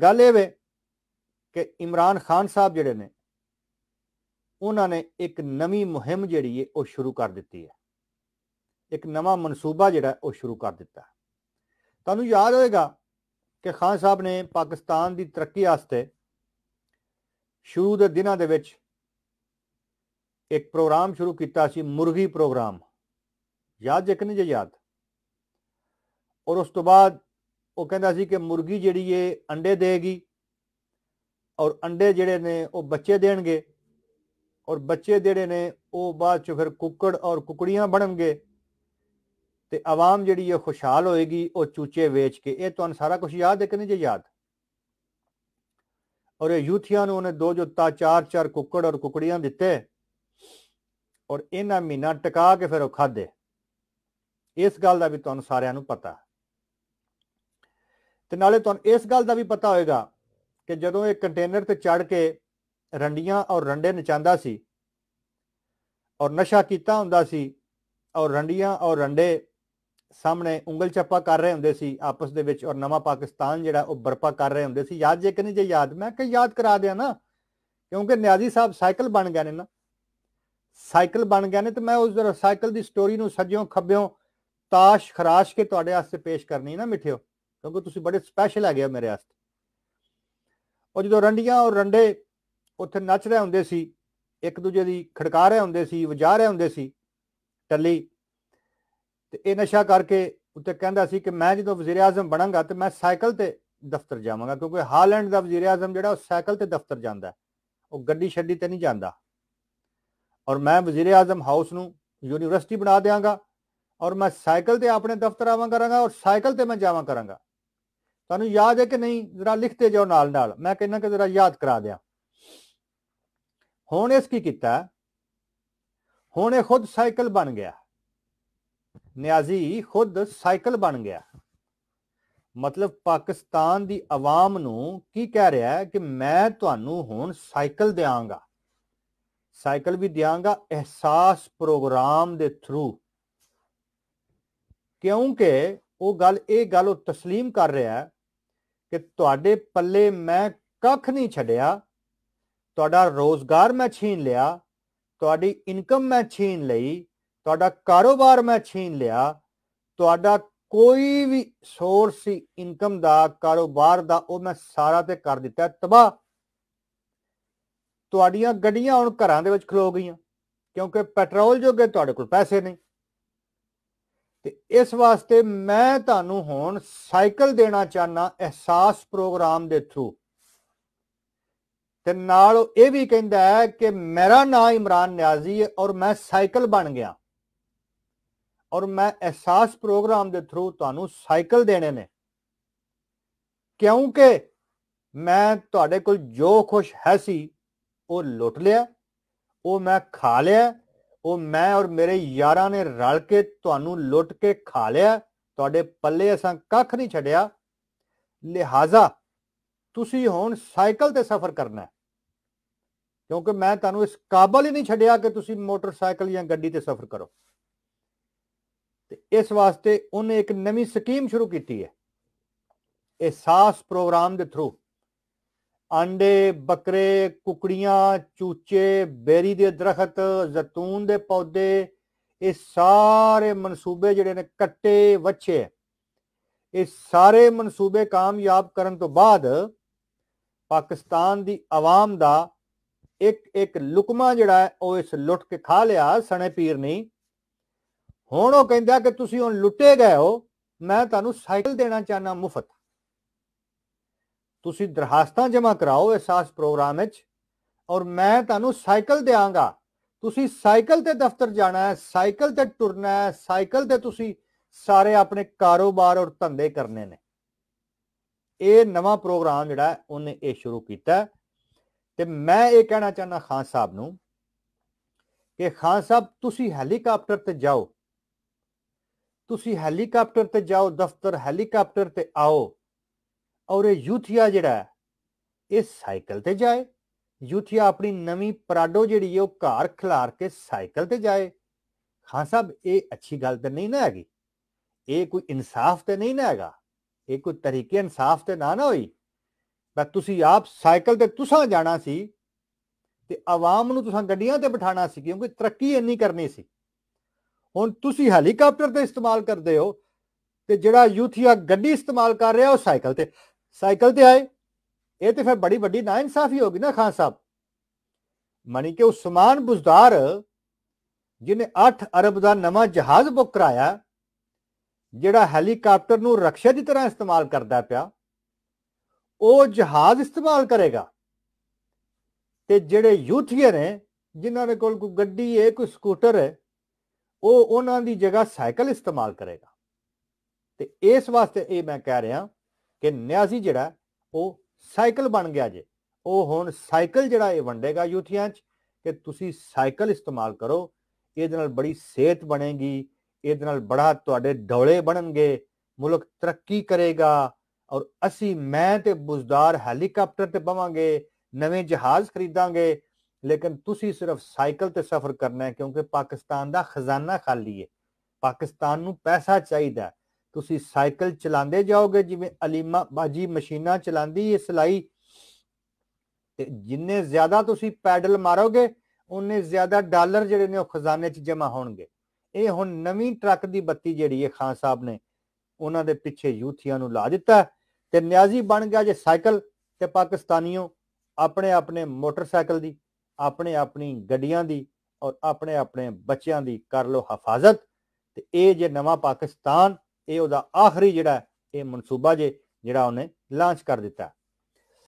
ਗੱਲ ਇਹ ਵੇ ਕਿ ਇਮਰਾਨ ਖਾਨ ਸਾਹਿਬ ਜਿਹੜੇ ਨੇ, ਉਹਨਾਂ ਨੇ ਇੱਕ ਨਵੀਂ ਮੁਹਿੰਮ ਜਿਹੜੀ ਹੈ ਉਹ ਸ਼ੁਰੂ ਕਰ ਦਿੱਤੀ ਹੈ। ਇੱਕ ਨਵਾਂ ਮਨਸੂਬਾ ਜਿਹੜਾ, ਉਹ ਸ਼ੁਰੂ ਕਰ ਦਿੱਤਾ। ਤੁਹਾਨੂੰ ਯਾਦ ਹੋਏਗਾ ਕਿ ਖਾਨ ਸਾਹਿਬ ਨੇ ਪਾਕਿਸਤਾਨ ਦੀ ਤਰੱਕੀ ਵਾਸਤੇ ਸ਼ੁਰੂ ਦੇ ਦਿਨਾਂ ਦੇ ਵਿੱਚ ਇੱਕ ਪ੍ਰੋਗਰਾਮ ਸ਼ੁਰੂ ਕੀਤਾ ਸੀ, ਮੁਰਗੀ ਪ੍ਰੋਗਰਾਮ। ਯਾਦ ਜੇ ਕਿ ਨਹੀਂ ਜੇ ਯਾਦ? ਔਰ ਉਸ ਤੋਂ ਬਾਅਦ ਉਹ ਕਹਿੰਦਾ ਸੀ ਕਿ ਮੁਰਗੀ ਜਿਹੜੀ ਏ ਅੰਡੇ ਦੇਗੀ ਔਰ ਅੰਡੇ ਜਿਹੜੇ ਨੇ ਉਹ ਬੱਚੇ ਦੇਣਗੇ ਔਰ ਬੱਚੇ ਜਿਹੜੇ ਨੇ ਉਹ ਬਾਅਦ ਚ ਫਿਰ ਕੁੱਕੜ ਔਰ ਕੁਕੜੀਆਂ ਬਣਨਗੇ ਤੇ ਆਵਾਮ ਜਿਹੜੀ ਹੈ ਖੁਸ਼ਹਾਲ ਹੋਏਗੀ, ਉਹ ਚੂਚੇ ਵੇਚ ਕੇ। ਇਹ ਤੁਹਾਨੂੰ ਸਾਰਾ ਕੁਝ ਯਾਦ ਹੈ ਕਿ ਨਹੀਂ ਜੇ ਯਾਦ? ਔਰ ਇਹ ਯੂਥੀਆਂ ਨੂੰ ਉਹਨੇ ਦੋ ਜੋ ਤਾ ਚਾਰ ਚਾਰ ਕੁੱਕੜ ਔਰ ਕੁਕੜੀਆਂ ਦਿੱਤੇ ਔਰ ਇਹਨਾਂ ਮਹੀਨਾ ਟਿਕਾ ਕੇ ਫਿਰ ਉਹ ਖਾਦੇ ਇਸ ਗੱਲ ਦਾ ਵੀ ਤੁਹਾਨੂੰ ਸਾਰਿਆਂ ਨੂੰ ਪਤਾ। ਤੇ ਨਾਲੇ ਤੁਹਾਨੂੰ ਇਸ ਗੱਲ ਦਾ ਵੀ ਪਤਾ ਹੋਏਗਾ ਕਿ ਜਦੋਂ ਇਹ ਕੰਟੇਨਰ ਤੇ ਚੜ ਕੇ ਰੰਡੀਆਂ ਔਰ ਰੰਡੇ ਨਚਾਂਦਾ ਸੀ ਔਰ ਨਸ਼ਾ ਕੀਤਾ ਹੁੰਦਾ ਸੀ ਔਰ ਰੰਡੀਆਂ ਔਰ ਰੰਡੇ ਸਾਹਮਣੇ ਉਂਗਲ ਚੱਪਾ ਕਰ ਰਹੇ ਹੁੰਦੇ ਸੀ ਆਪਸ ਦੇ ਵਿੱਚ ਔਰ ਨਵਾਂ ਪਾਕਿਸਤਾਨ ਜਿਹੜਾ ਉਹ ਬਰਪਾ ਕਰ ਰਹੇ ਹੁੰਦੇ ਸੀ। ਯਾਦ ਜੇ ਕਿ ਨਹੀਂ ਜੇ ਯਾਦ, ਮੈਂ ਕਿ ਯਾਦ ਕਰਾ ਦਿਆਂ ਨਾ, ਕਿਉਂਕਿ ਨਿਆਜ਼ੀ ਸਾਹਿਬ ਸਾਈਕਲ ਬਣ ਗਏ ਨੇ ਨਾ। ਸਾਈਕਲ ਬਣ ਗਏ ਨੇ ਤੇ ਮੈਂ ਉਸ ਸਾਈਕਲ ਦੀ ਸਟੋਰੀ ਨੂੰ ਸੱਜਿਓਂ ਖੱਬਿਓਂ ਤਾਸ਼ ਖਰਾਸ਼ ਕੇ ਤੁਹਾਡੇ ਵਾਸਤੇ ਪੇਸ਼ ਕਰਨੀ ਨਾ ਮਿੱਠਿਓ। ਕਿਉਂਕਿ ਤੁਸੀਂ ਬੜੇ ਸਪੈਸ਼ਲ ਹੈਗੇ ਹੋ ਮੇਰੇ ਵਾਸਤੇ। ਉਹ ਜਦੋਂ ਰੰਡੀਆਂ ਔਰ ਰੰਡੇ ਉੱਥੇ ਨੱਚ ਰਹੇ ਹੁੰਦੇ ਸੀ, ਇੱਕ ਦੂਜੇ ਦੀ ਖੜਕਾ ਰਹੇ ਹੁੰਦੇ ਸੀ, ਵਜਾ ਰਹੇ ਹੁੰਦੇ ਸੀ ਟੱਲੀ, ਤੇ ਇਹ ਨਸ਼ਾ ਕਰਕੇ ਉੱਤੇ ਕਹਿੰਦਾ ਸੀ ਕਿ ਮੈਂ ਜਦੋਂ ਵਜ਼ੀਰ ਆਜ਼ਮ ਬਣਾਂਗਾ ਤੇ ਮੈਂ ਸਾਈਕਲ ਤੇ ਦਫ਼ਤਰ ਜਾਵਾਂਗਾ, ਕਿਉਂਕਿ ਹਾਲੈਂਡ ਦਾ ਵਜ਼ੀਰ ਆਜ਼ਮ ਜਿਹੜਾ ਉਹ ਸਾਈਕਲ ਤੇ ਦਫ਼ਤਰ ਜਾਂਦਾ ਉਹ ਗੱਡੀ ਛੱਡੀ ਤੇ ਨਹੀਂ ਜਾਂਦਾ। ਔਰ ਮੈਂ ਵਜ਼ੀਰ ਆਜ਼ਮ ਹਾਊਸ ਨੂੰ ਯੂਨੀਵਰਸਿਟੀ ਬਣਾ ਦੇਵਾਂਗਾ ਔਰ ਮੈਂ ਸਾਈਕਲ ਤੇ ਆਪਣੇ ਦਫ਼ਤਰ ਆਵਾਂ ਕਰਾਂਗਾ ਔਰ ਸਾਈਕਲ ਤੇ ਮੈਂ ਜਾਵਾਂ ਕਰਾਂਗਾ। ਤੁਹਾਨੂੰ ਯਾਦ ਹੈ ਕਿ ਨਹੀਂ ਜ਼ਰਾ ਲਿਖਤੇ ਜਾਓ ਨਾਲ ਨਾਲ ਮੈਂ ਕਹਿੰਦਾ ਕਿ ਜ਼ਰਾ ਯਾਦ ਕਰਾ ਦਿਆਂ ਹੁਣ ਇਸ ਕੀ ਕੀਤਾ ਹੁਣ ਇਹ ਖੁਦ ਸਾਈਕਲ ਬਣ ਗਿਆ ਨਿਆਜ਼ੀ ਖੁਦ ਸਾਈਕਲ ਬਣ ਗਿਆ ਮਤਲਬ ਪਾਕਿਸਤਾਨ ਦੀ ਆਵਾਮ ਨੂੰ ਕੀ ਕਹਿ ਰਿਹਾ ਹੈ ਕਿ ਮੈਂ ਤੁਹਾਨੂੰ ਹੁਣ ਸਾਈਕਲ ਦੇਵਾਂਗਾ ਸਾਈਕਲ ਵੀ ਦਿਆਂਗਾ ਅਹਿਸਾਸ ਪ੍ਰੋਗਰਾਮ ਦੇ ਥਰੂ ਕਿਉਂਕਿ ਉਹ ਗੱਲ ਇਹ ਗੱਲ ਉਹ تسلیم ਕਰ ਰਿਹਾ ਹੈ ਕਿ ਤੁਹਾਡੇ ਪੱਲੇ ਮੈਂ ਕੱਖ ਨਹੀਂ ਛੱਡਿਆ, ਤੁਹਾਡਾ ਰੋਜ਼ਗਾਰ ਮੈਂ ਛੀਨ ਲਿਆ, ਤੁਹਾਡੀ ਇਨਕਮ ਮੈਂ ਛੀਨ ਲਈ, ਤੁਹਾਡਾ ਕਾਰੋਬਾਰ ਮੈਂ ਛੀਨ ਲਿਆ, ਤੁਹਾਡਾ ਕੋਈ ਵੀ ਸੋਰਸ ਸੀ, ਇਨਕਮ ਦਾ, ਕਾਰੋਬਾਰ ਦਾ, ਉਹ ਮੈਂ ਸਾਰਾ ਤੇ ਕਰ ਦਿੱਤਾ, ਤਬਾਹ। ਤੁਹਾਡੀਆਂ ਗੱਡੀਆਂ ਹੁਣ ਘਰਾਂ ਦੇ ਵਿੱਚ ਖਲੋ ਗਈਆਂ, ਕਿਉਂਕਿ ਪੈਟਰੋਲ ਜੋਗੇ ਤੁਹਾਡੇ ਕੋਲ ਪੈਸੇ ਨਹੀਂ। ਤੇ ਇਸ ਵਾਸਤੇ ਮੈਂ ਤੁਹਾਨੂੰ ਹੁਣ ਸਾਈਕਲ ਦੇਣਾ ਚਾਹਨਾ ਅਹਿਸਾਸ ਪ੍ਰੋਗਰਾਮ ਦੇ ਥਰੂ ਤੇ ਨਾਲ ਇਹ ਵੀ ਕਹਿੰਦਾ ਹੈ ਕਿ ਮੇਰਾ ਨਾਮ ਇਮਰਾਨ ਨਿਆਜ਼ੀ ਹੈ ਔਰ ਮੈਂ ਸਾਈਕਲ ਬਣ ਗਿਆ। ਔਰ ਮੈਂ ਅਹਿਸਾਸ ਪ੍ਰੋਗਰਾਮ ਦੇ ਥਰੂ ਤੁਹਾਨੂੰ ਸਾਈਕਲ ਦੇਣੇ ਨੇ। ਕਿਉਂਕਿ ਮੈਂ ਤੁਹਾਡੇ ਕੋਲ ਜੋ ਖੁਸ਼ ਹੈ ਸੀ, ਉਹ ਲੁੱਟ ਲਿਆ, ਉਹ ਮੈਂ ਖਾ ਲਿਆ ਉਹ ਮੈਂ ਔਰ ਮੇਰੇ ਯਾਰਾਂ ਨੇ ਰਲ ਕੇ ਤੁਹਾਨੂੰ ਲੁੱਟ ਕੇ ਖਾ ਲਿਆ। ਤੁਹਾਡੇ ਪੱਲੇ ਅਸਾਂ ਕੱਖ ਨਹੀਂ ਛੱਡਿਆ। ਲਿਹਾਜ਼ਾ, ਤੁਸੀਂ ਹੁਣ ਸਾਈਕਲ ਤੇ ਸਫ਼ਰ ਕਰਨਾ ਕਿਉਂਕਿ ਮੈਂ ਤੁਹਾਨੂੰ ਇਸ ਕਾਬਲ ਹੀ ਨਹੀਂ ਛੱਡਿਆ ਕਿ ਤੁਸੀਂ ਮੋਟਰਸਾਈਕਲ ਜਾਂ ਗੱਡੀ ਤੇ ਸਫ਼ਰ ਕਰੋ। ਤੇ ਇਸ ਵਾਸਤੇ ਉਹਨੇ ਇੱਕ ਨਵੀਂ ਸਕੀਮ ਸ਼ੁਰੂ ਕੀਤੀ ਹੈ। ਇਹ ਸਾਸ ਪ੍ਰੋਗਰਾਮ ਦੇ ਥਰੂ ਆਂਡੇ, ਬੱਕਰੇ, ਕੁਕੜੀਆਂ, ਚੂਚੇ, ਬੇਰੀ ਦੇ ਦਰਖਤ, ਜ਼ੈਤੂਨ ਦੇ ਪੌਦੇ, ਇਹ ਸਾਰੇ ਮਨਸੂਬੇ ਜਿਹੜੇ ਨੇ ਕੱਟੇ ਵੱਛੇ ਇਹ ਸਾਰੇ ਮਨਸੂਬੇ ਕਾਮਯਾਬ ਕਰਨ ਤੋਂ ਬਾਅਦ ਪਾਕਿਸਤਾਨ ਦੀ ਆਵਾਮ ਦਾ ਇੱਕ ਇੱਕ ਲੁਕਮਾ ਜਿਹੜਾ ਹੈ, ਉਹ ਇਸ ਲੁੱਟ ਕੇ ਖਾ ਲਿਆ ਸਣੇ ਪੀਰ ਨਹੀਂ ਹੁਣ ਉਹ ਕਹਿੰਦਾ ਕਿ ਤੁਸੀਂ ਹੁਣ ਲੁੱਟੇ ਗਏ ਹੋ, ਮੈਂ ਤੁਹਾਨੂੰ ਸਾਈਕਲ ਦੇਣਾ ਚਾਹਨਾ ਮੁਫਤ। ਤੁਸੀਂ ਦਰਖਾਸਤਾਂ ਜਮ੍ਹਾਂ ਕਰਾਓ ਅਹਿਸਾਸ ਪ੍ਰੋਗਰਾਮ ਵਿੱਚ, ਔਰ ਮੈਂ ਤੁਹਾਨੂੰ ਸਾਈਕਲ ਦੇਵਾਂਗਾ ਤੁਸੀਂ ਸਾਈਕਲ ਤੇ ਦਫ਼ਤਰ ਜਾਣਾ ਹੈ, ਸਾਈਕਲ ਤੇ ਟੁਰਨਾ ਹੈ, ਸਾਈਕਲ ਤੇ ਤੁਸੀਂ ਸਾਰੇ ਆਪਣੇ ਕਾਰੋਬਾਰ ਔਰ ਧੰਦੇ ਕਰਨੇ ਨੇ। ਇਹ ਨਵਾਂ ਪ੍ਰੋਗਰਾਮ ਜਿਹੜਾ ਉਹਨੇ ਇਹ ਸ਼ੁਰੂ ਕੀਤਾ ਤੇ ਮੈਂ ਇਹ ਕਹਿਣਾ ਚਾਹਨਾ ਖਾਨ ਸਾਹਿਬ ਨੂੰ ਕਿ ਖਾਨ ਸਾਹਿਬ, ਤੁਸੀਂ ਹੈਲੀਕਾਪਟਰ ਤੇ ਜਾਓ। ਤੁਸੀਂ ਹੈਲੀਕਾਪਟਰ ਤੇ ਜਾਓ, ਦਫ਼ਤਰ ਹੈਲੀਕਾਪਟਰ ਤੇ ਆਓ। ਔਰ ਇਹ ਯੂਥੀਆ ਜਿਹੜਾ ਇਹ ਸਾਈਕਲ ਤੇ ਜਾਏ। ਯੂਥੀਆ ਆਪਣੀ ਨਵੀਂ ਪਰਾਡੋ ਜਿਹੜੀ ਹੈ, ਉਹ ਘਰ ਖਿਲਾਰ ਕੇ ਸਾਈਕਲ ਤੇ ਜਾਏ। ਖਾਨ ਸਾਹਿਬ, ਇਹ ਅੱਛੀ ਗੱਲ ਤਾਂ ਨਹੀਂ ਨਾ ਹੈਗੀ। ਇਹ ਕੋਈ ਇਨਸਾਫ ਤੇ ਨਹੀਂ ਨਾ ਹੈਗਾ। ਇਹ ਕੋਈ ਤਰੀਕੇ ਇਨਸਾਫ ਤੇ ਨਾ ਨਾ ਹੋਈ। ਬਸ ਤੁਸੀਂ ਆਪ ਸਾਈਕਲ ਤੇ ਤੁਸਾਂ ਜਾਣਾ ਸੀ ਤੇ ਆਵਾਮ ਨੂੰ ਤੁਸਾਂ ਗੱਡੀਆਂ ਤੇ ਬਿਠਾਣਾ ਸੀ, ਕਿਉਂਕਿ ਤਰੱਕੀ ਇੰਨੀ ਕਰਨੀ ਸੀ। ਹੁਣ ਤੁਸੀਂ ਹੈਲੀਕਾਪਟਰ ਤੇ ਇਸਤੇਮਾਲ ਕਰਦੇ ਹੋ ਤੇ ਜਿਹੜਾ ਯੂਥੀਆ ਗੱਡੀ ਇਸਤੇਮਾਲ ਕਰ ਰਿਹਾ ਉਹ ਸਾਈਕਲ ਤੇ। ਸਾਈਕਲ ਤੇ ਆਏ। ਇਹ ਤੇ ਫਿਰ ਬੜੀ ਵੱਡੀ ਨਾ ਇਨਸਾਫੀ ਹੋ ਗਈ ਨਾ ਖਾਨ ਸਾਹਿਬ। ਮਣੀ ਕਿ ਉਸਮਾਨ ਬੁਜ਼ਦਾਰ ਜਿਹਨੇ 8 ਅਰਬ ਦਾ ਨਵਾਂ ਜਹਾਜ਼ ਬੁੱਕ ਕਰਾਇਆ, ਜਿਹੜਾ ਹੈਲੀਕਾਪਟਰ ਨੂੰ ਰਕਸ਼ਾ ਦੀ ਤਰ੍ਹਾਂ ਇਸਤੇਮਾਲ ਕਰਦਾ ਪਿਆ, ਉਹ ਜਹਾਜ਼ ਇਸਤੇਮਾਲ ਕਰੇਗਾ। ਤੇ ਜਿਹੜੇ ਯੂਥੀਏ ਨੇ, ਜਿਨ੍ਹਾਂ ਦੇ ਕੋਲ ਕੋਈ ਗੱਡੀ ਹੈ ਕੋਈ ਸਕੂਟਰ ਹੈ ਉਹ ਉਹਨਾਂ ਦੀ ਜਗ੍ਹਾ ਸਾਈਕਲ ਇਸਤੇਮਾਲ ਕਰੇਗਾ। ਤੇ ਇਸ ਵਾਸਤੇ ਇਹ ਮੈਂ ਕਹਿ ਰਿਹਾ ਕਿ ਨਿਆਜ਼ੀ ਜਿਹੜਾ ਉਹ ਸਾਈਕਲ ਬਣ ਗਿਆ ਜੇ। ਉਹ ਹੁਣ ਸਾਈਕਲ ਜਿਹੜਾ ਇਹ ਵੰਡੇਗਾ ਯੂਥੀਆਂ 'ਚ ਕਿ ਤੁਸੀਂ ਸਾਈਕਲ ਇਸਤੇਮਾਲ ਕਰੋ, ਇਹਦੇ ਨਾਲ ਬੜੀ ਸਿਹਤ ਬਣੇਗੀ, ਇਹਦੇ ਨਾਲ ਬੜਾ ਤੁਹਾਡੇ ਡੌਲੇ ਬਣਨਗੇ, ਮੁਲਕ ਤਰੱਕੀ ਕਰੇਗਾ ਔਰ ਅਸੀਂ ਮੈਂ ਤੇ ਬੁਜ਼ਦਾਰ ਹੈਲੀਕਾਪਟਰ ਤੇ ਬਵਾਂਗੇ, ਨਵੇਂ ਜਹਾਜ਼ ਖਰੀਦਾਂਗੇ, ਲੇਕਿਨ ਤੁਸੀਂ ਸਿਰਫ ਸਾਈਕਲ ਤੇ ਸਫ਼ਰ ਕਰਨਾ ਹੈ ਕਿਉਂਕਿ ਪਾਕਿਸਤਾਨ ਦਾ ਖਜ਼ਾਨਾ ਖਾਲੀ ਹੈ। ਪਾਕਿਸਤਾਨ ਨੂੰ ਪੈਸਾ ਚਾਹੀਦਾ ਤੁਸੀਂ ਸਾਈਕਲ ਚਲਾਉਂਦੇ ਜਾਓਗੇ, ਜਿਵੇਂ ਅਲੀਮਾ ਬਾਜੀ ਮਸ਼ੀਨਾਂ ਚਲਾਉਂਦੀ ਹੈ ਸਲਾਈ, ਤੇ ਜਿੰਨੇ ਜ਼ਿਆਦਾ ਤੁਸੀਂ ਪੈਡਲ ਮਾਰੋਗੇ ਉਨੇ ਜ਼ਿਆਦਾ ਡਾਲਰ ਜਿਹੜੇ ਨੇ ਉਹ ਖਜ਼ਾਨੇ 'ਚ ਜਮ੍ਹਾਂ ਹੋਣਗੇ। ਇਹ ਹੁਣ ਨਵੀਂ ਟਰੱਕ ਦੀ ਬੱਤੀ ਜਿਹੜੀ ਹੈ ਖਾਨ ਸਾਹਿਬ ਨੇ ਉਹਨਾਂ ਦੇ ਪਿੱਛੇ ਯੂਥੀਆਂ ਨੂੰ ਲਾ ਦਿੱਤਾ। ਤੇ ਨਿਆਜ਼ੀ ਬਣ ਗਿਆ ਜੇ ਸਾਈਕਲ, ਤੇ ਪਾਕਿਸਤਾਨੀਓ ਆਪਣੇ ਆਪਣੇ ਮੋਟਰਸਾਈਕਲ ਦੀ, ਆਪਣੇ ਆਪਣੀ ਗੱਡੀਆਂ ਦੀ ਔਰ ਆਪਣੇ ਆਪਣੇ ਬੱਚਿਆਂ ਦੀ ਕਰ ਲੋ ਹਿਫਾਜ਼ਤ। ਤੇ ਇਹ ਜੇ ਨਵਾਂ ਪਾਕਿਸਤਾਨ ਇਹ ਉਹਦਾ ਆਖਰੀ ਜਿਹੜਾ ਇਹ ਮਨਸੂਬਾ ਜੇ ਜਿਹੜਾ ਉਹਨੇ ਲਾਂਚ ਕਰ ਦਿੱਤਾ।